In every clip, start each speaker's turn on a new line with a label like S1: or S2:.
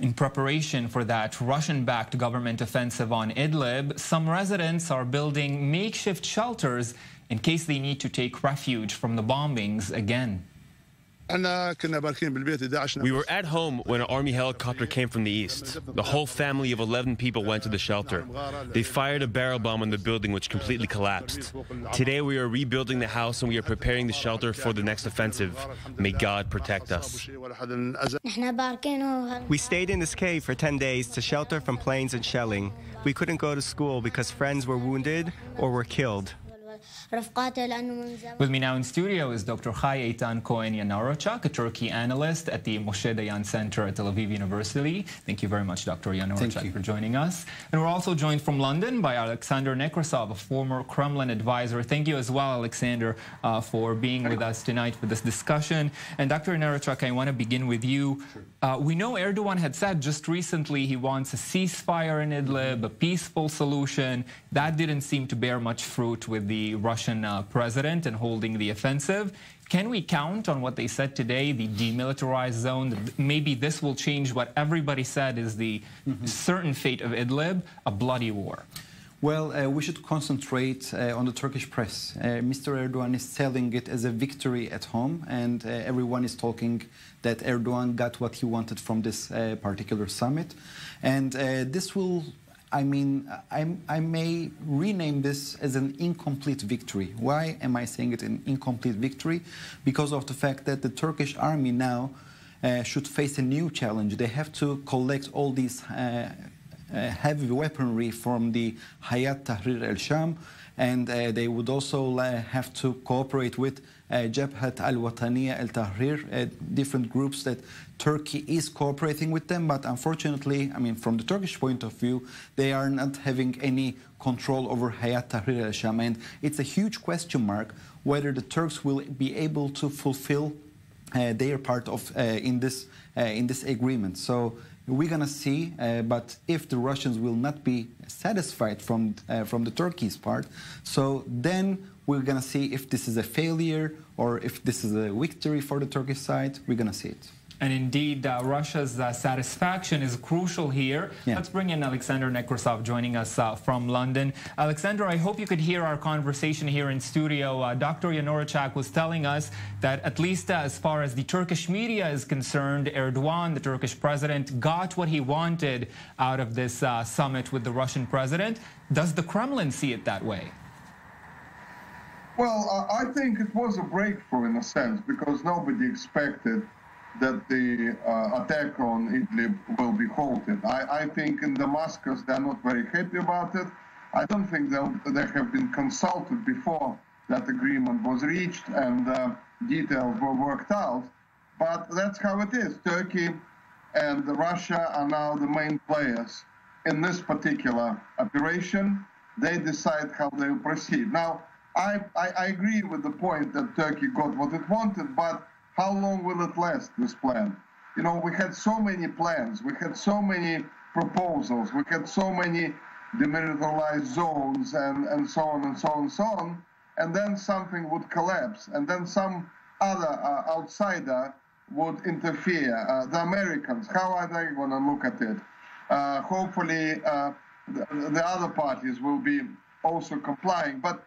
S1: In preparation for that Russian backed government offensive on Idlib, some residents are building makeshift shelters in case they need to take refuge from the bombings again.
S2: We were at home when an army helicopter came from the east. The whole family of 11 people went to the shelter. They fired a barrel bomb on the building, which completely collapsed. Today, we are rebuilding the house and we are preparing the shelter for the next offensive. May God protect us.
S3: We stayed in this cave for 10 days to shelter from planes and shelling. We couldn't go to school because friends were wounded or were killed.
S1: With me now in studio is Dr. Hay Eytan Cohen Yanarocak, a Turkey analyst at the Moshe Dayan Center at Tel Aviv University. Thank you very much, Dr. Yanarocak, for joining us. And we're also joined from London by Alexander Nekrassov, a former Kremlin advisor. Thank you as well, Alexander, uh, for being with us tonight for this discussion. And Dr. Yanarocak, I want to begin with you. Uh, we know Erdogan had said just recently he wants a ceasefire in Idlib, a peaceful solution. That didn't seem to bear much fruit with the Russian uh, president and holding the offensive. Can we count on what they said today, the demilitarized zone? Maybe this will change what everybody said is the mm -hmm. certain fate of Idlib, a bloody war.
S4: Well, uh, we should concentrate uh, on the Turkish press. Uh, Mr. Erdogan is selling it as a victory at home, and uh, everyone is talking that Erdogan got what he wanted from this uh, particular summit. And uh, this will I mean, I, I, may rename this as an incomplete victory. Why am I saying it an incomplete victory? Because of the fact that the Turkish army now uh, should face a new challenge. They have to collect all these uh, heavy weaponry from the Hayat Tahrir al-Sham, and uh, they would also uh, have to cooperate with uh, Jabhat al-Wataniya al-Tahrir, different groups that Turkey is cooperating with them, but unfortunately, I mean, from the Turkish point of view, they are not having any control over Hayat Tahrir al-Sham, and it's a huge question mark whether the Turks will be able to fulfill uh, their part of uh, in this uh, in this agreement. So we're going to see, uh, but if the Russians will not be satisfied from, uh, from the Turkey's part, so then we're going to see if this is a failure or if this is a victory for the Turkish side. We're going to see it.
S1: And indeed, uh, Russia's uh, satisfaction is crucial here. Yeah. Let's bring in Alexander Nekrassov joining us uh, from London. Alexander, I hope you could hear our conversation here in studio. Uh, Dr. Yanarocak was telling us that at least uh, as far as the Turkish media is concerned, Erdogan, the Turkish president, got what he wanted out of this uh, summit with the Russian president. Does the Kremlin see it that way?
S5: Well, I think it was a breakthrough in a sense because nobody expected that the uh, attack on Idlib will be halted. I, I, think in Damascus they're not very happy about it. I don't think they have been consulted before that agreement was reached and uh, details were worked out. But that's how it is. Turkey and Russia are now the main players in this particular operation. They decide how they will proceed. Now, I, I, I agree with the point that Turkey got what it wanted, but how long will it last, this plan? You know, we had so many plans, we had so many proposals, we had so many demilitarized zones and, and so on and so on and so on, and then something would collapse, and then some other uh, outsider would interfere. Uh, the Americans, how are they going to look at it? Uh, hopefully, uh, the, the, other parties will be also complying. But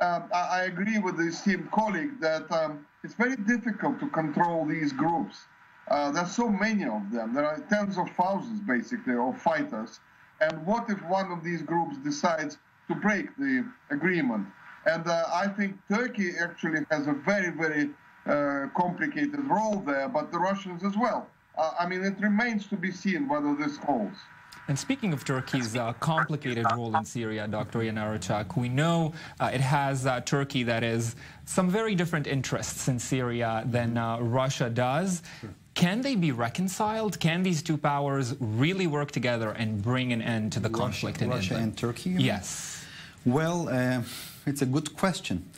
S5: um, I, I, agree with the esteemed colleague that um, it's very difficult to control these groups. Uh, there's so many of them. There are tens of thousands, basically, of fighters. And what if one of these groups decides to break the agreement? And uh, I think Turkey actually has a very, very uh, complicated role there, but the Russians as well. Uh, I mean, it remains to be seen whether this holds.
S1: And speaking of Turkey's uh, complicated role in Syria, Dr. Yanarocak, we know uh, it has uh, Turkey that is some very different interests in Syria than uh, Russia does. Can they be reconciled? Can these two powers really work together and bring an end to the
S4: Russia,
S1: conflict in
S4: Russia and Turkey?
S1: Yes.
S4: Well, uh, it's a good question.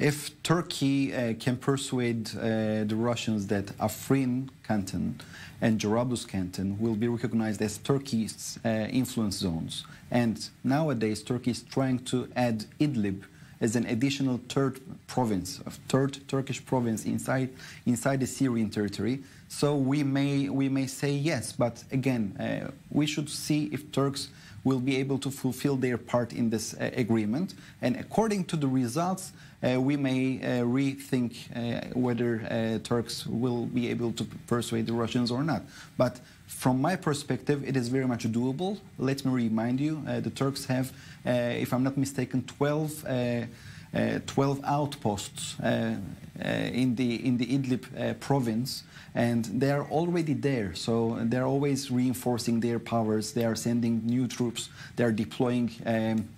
S4: If Turkey uh, can persuade uh, the Russians that Afrin canton and Jarablus canton will be recognized as Turkey's uh, influence zones, and nowadays Turkey is trying to add Idlib as an additional third province, a third Turkish province inside inside the Syrian territory. So we may we may say yes, but again, uh, we should see if Turks will be able to fulfill their part in this uh, agreement. And according to the results, uh, we may uh, rethink whether Turks will be able to persuade the Russians or not. But from my perspective, it is very much doable. Let me remind you, the Turks have, if I'm not mistaken, 12 uh, 12 outposts uh, uh, in the in the Idlib province, and they are already there. So they're always reinforcing their powers. They are sending new troops. They are deploying. Um,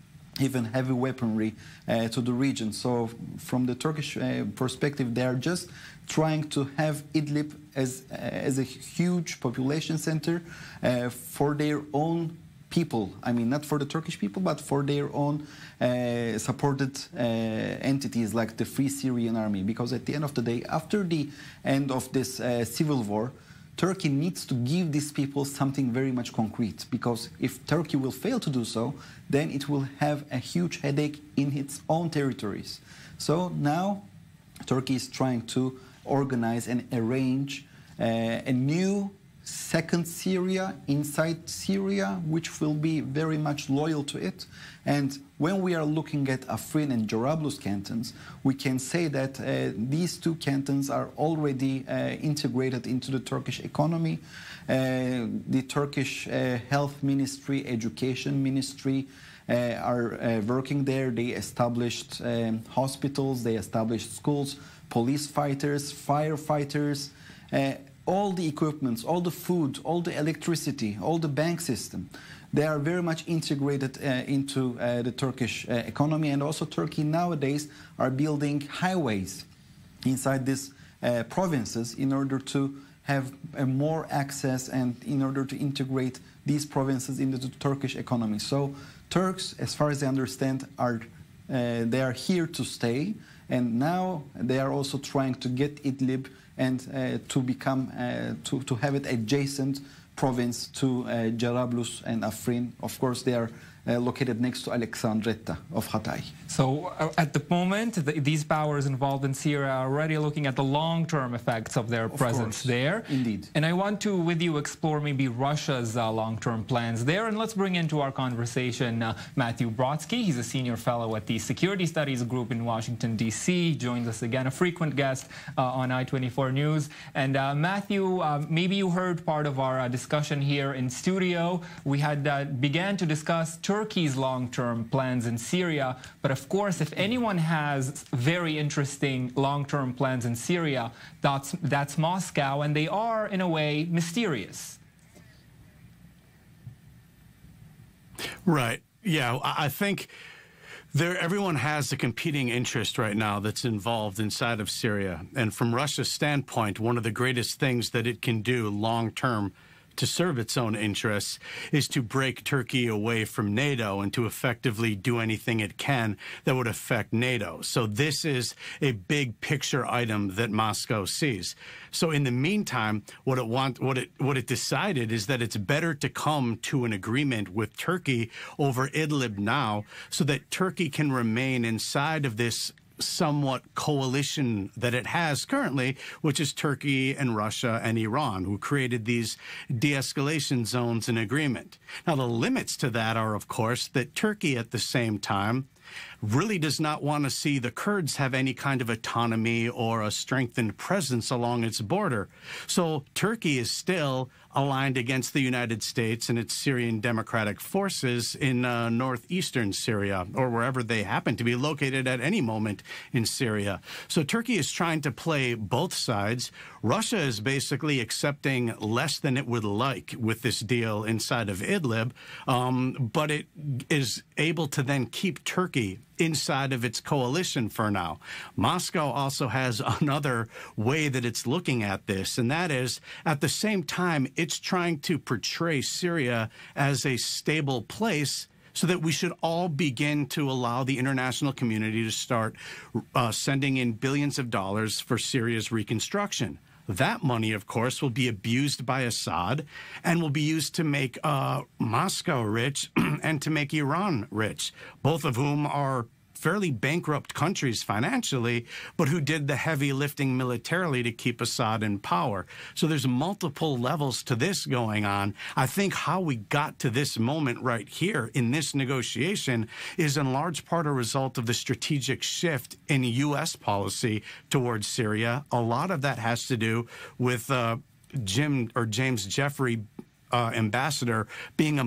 S4: even heavy weaponry uh, to the region. So, from the Turkish uh, perspective, they are just trying to have Idlib as, uh, as a huge population center for their own people. I mean, not for the Turkish people, but for their own uh, supported uh, entities like the Free Syrian Army. Because at the end of the day, after the end of this uh, civil war, Turkey needs to give these people something very much concrete. Because if Turkey will fail to do so, then it will have a huge headache in its own territories. So now Turkey is trying to organize and arrange uh, a new second Syria inside Syria, which will be very much loyal to it. And when we are looking at Afrin and Jarablus cantons, we can say that uh, these two cantons are already uh, integrated into the Turkish economy. Uh, the Turkish uh, health ministry, education ministry, uh, are uh, working there. They established um, hospitals, they established schools, police fighters, firefighters all the equipments, all the food, all the electricity, all the bank system, they are very much integrated uh, into uh, the Turkish uh, economy. And also Turkey nowadays are building highways inside these uh, provinces in order to have more access and in order to integrate these provinces into the Turkish economy. So Turks, as far as I understand, are uh, they are here to stay. And now they are also trying to get Idlib and uh, to become uh, to, to have it adjacent province to uh, Jarablus and Afrin. Of course, they are uh, located next to Alexandretta of Hatay.
S1: So uh, at the moment, the, these powers involved in Syria are already looking at the long-term effects of their of presence
S4: course.
S1: there.
S4: Indeed.
S1: And I want to, with you, explore maybe Russia's uh, long-term plans there. And let's bring into our conversation uh, Matthew Brodsky. He's a senior fellow at the Security Studies Group in Washington, D.C. Joins us again, a frequent guest uh, on I-24 News. And uh, Matthew, maybe you heard part of our discussion here in studio. We had began to discuss Turkey's long-term plans in Syria. But of course, if anyone has very interesting long-term plans in Syria, that's, that's Moscow, and they are, in a way, mysterious.
S6: Right. Yeah, I think there everyone has a competing interest right now that's involved inside of Syria. And from Russia's standpoint, one of the greatest things that it can do long term to serve its own interests is to break Turkey away from NATO and to effectively do anything it can that would affect NATO. So this is a big picture item that Moscow sees. So in the meantime, what it want, what it, what it decided is that it's better to come to an agreement with Turkey over Idlib now so that Turkey can remain inside of this somewhat coalition that it has currently, which is Turkey and Russia and Iran, who created these de escalation zones in agreement. Now, the limits to that are, of course, that Turkey at the same time really does not want to see the Kurds have any kind of autonomy or a strengthened presence along its border. So Turkey is still aligned against the United States and its Syrian Democratic forces in uh, northeastern Syria or wherever they happen to be located at any moment in Syria. So Turkey is trying to play both sides. Russia is basically accepting less than it would like with this deal inside of Idlib, um, but it is able to then keep Turkey inside of its coalition for now. Moscow also has another way that it's looking at this, and that is at the same time, it's trying to portray Syria as a stable place so that we should all begin to allow the international community to start uh, sending in billions of dollars for Syria's reconstruction. That money, of course, will be abused by Assad and will be used to make uh, Moscow rich and to make Iran rich, both of whom are fairly bankrupt countries financially, but who did the heavy lifting militarily to keep Assad in power. So there's multiple levels to this going on. I think how we got to this moment right here in this negotiation is in large part a result of the strategic shift in U.S. policy towards Syria. A lot of that has to do with uh, Jim or James Jeffrey uh, ambassador being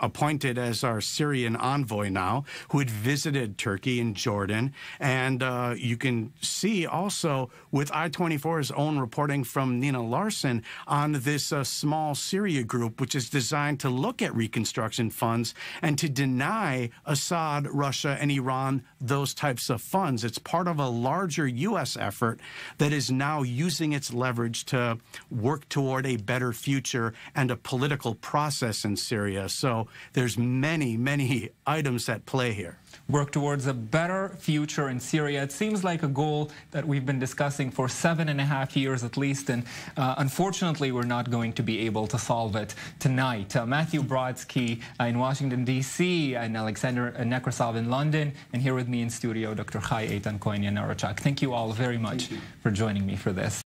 S6: appointed as our Syrian envoy now, who had visited Turkey and Jordan. And uh, you can see also with I-24's own reporting from Nina Larson on this uh, small Syria group, which is designed to look at reconstruction funds and to deny Assad, Russia, and Iran those types of funds. It's part of a larger U.S. effort that is now using its leverage to work toward a better future and a political political process in Syria. So there's many, many items at play here.
S1: Work towards a better future in Syria. It seems like a goal that we've been discussing for seven and a half years at least, and uh, unfortunately, we're not going to be able to solve it tonight. Uh, Matthew Brodsky uh, in Washington, D.C., and Alexander Nekrassov in London, and here with me in studio, Dr. Hay Eytan Cohen Thank you all very much for joining me for this.